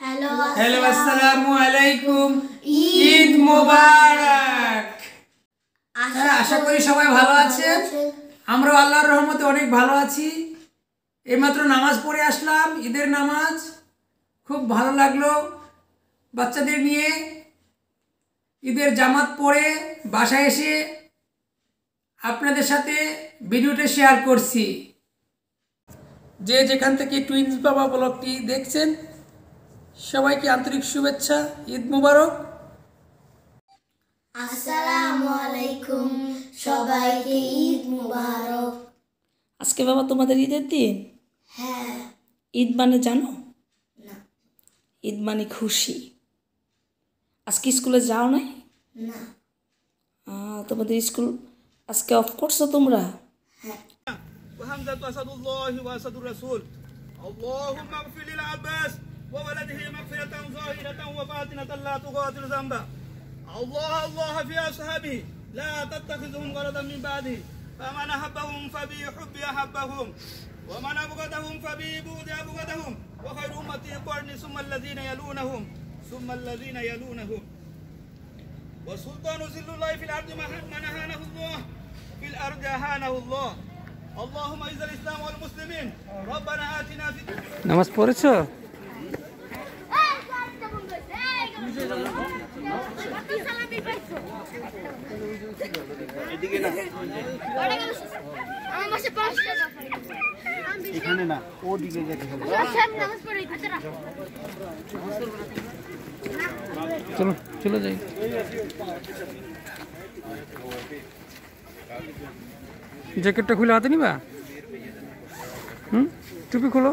Hello আসসালামু আলাইকুম। ঈদ মোবারক। হ্যাঁ আশা করি সবাই ভালো আছেন। আমরা আল্লাহর রহমতে অনেক ভালো আছি। এইমাত্র নামাজ পড়ে আসলাম ঈদের নামাজ। খুব ভালো লাগল বাচ্চাদের নিয়ে। ঈদের জামাত পরে বাসায় এসে আপনাদের সাথে ভিডিওটা শেয়ার করছি। যে যেখান থেকে টুইন্স বাবা ব্লগটি দেখছেন সবাইকে আন্তরিক শুভেচ্ছা ঈদ মুবারক আসসালামু আলাইকুম সবাইকে ঈদ মুবারক আজকে বাবা তোমাদের ঈদের দিন হ্যাঁ ঈদ মানে জানো না ঈদ মানে খুশি আজকে স্কুলে যাও নাই না আহ, তোমাদের স্কুল আজকে অফ করছো তোমরা وحمزة أسد الله وأسد الرسول اللهم اغفر للعباس وولده مغفرة ظاهرة وباطنة لا تغادر ذنبا الله الله في أصحابه لا تتخذهم غرضا من بعده فمن أحبهم فبحب أحبهم ومن أبغضهم فببغض أبغضهم وخير أمتي قرني ثم الذين يلونهم ثم الذين يلونهم والسلطان ذل الله في الأرض من أهانه الله في الأرض أهانه الله اللهم اعز الإسلام والمسلمين ربنا آتنا في নামাজ পড়েছো এখানে না। ওদিকে যেতে হবে চলো চলে যাই। জ্যাকেটটা খুলে হাতে নিবা? হুম? টুপি খোলো।